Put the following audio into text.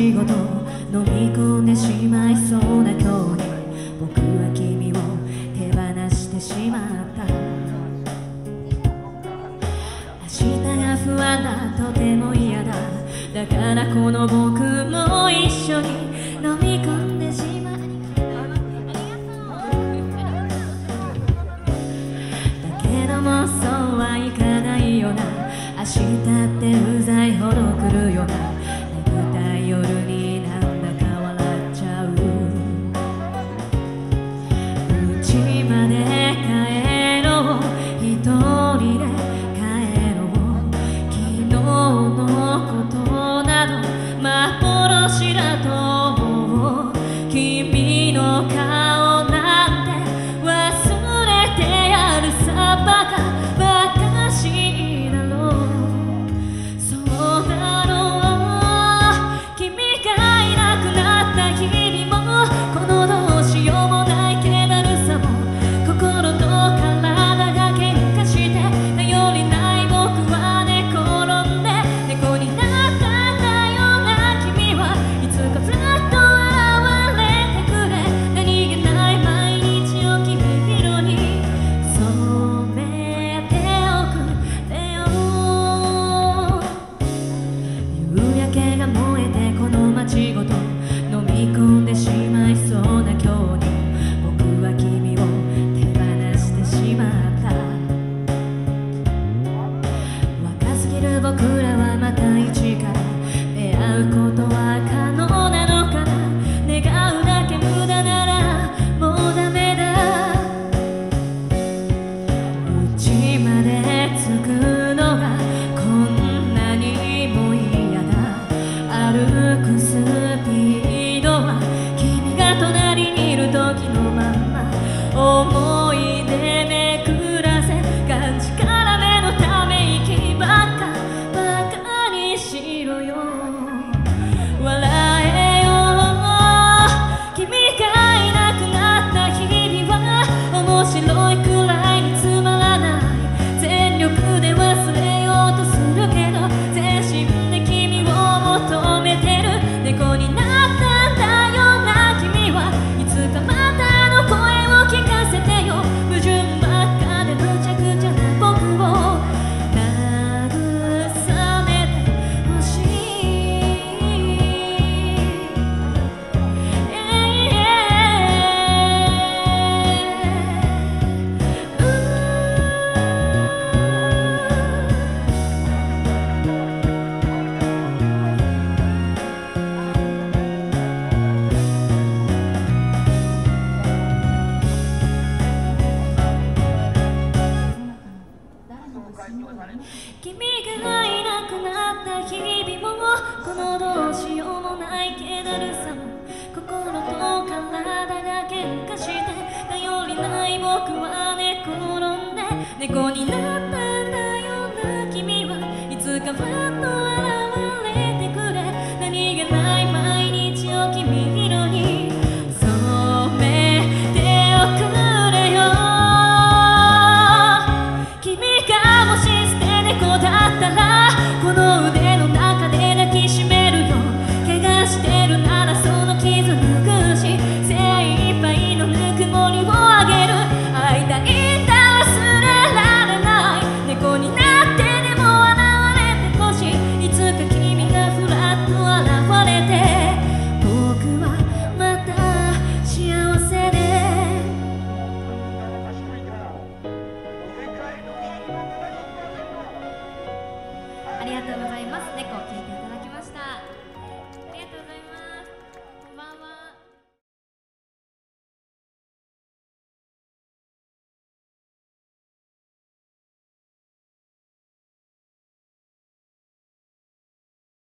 仕事飲み込んでしまいそうな今日に僕は君を手放してしまった。明日が不安だとても嫌だ。だからこの僕も一緒に飲み込んでがいなくなった日々もこのどうしようもない気だるさ。も心と体が喧嘩して頼りない僕は寝転んで猫になったんだよな君は。いつかファンのありがとうございます。猫を聞いていただきました。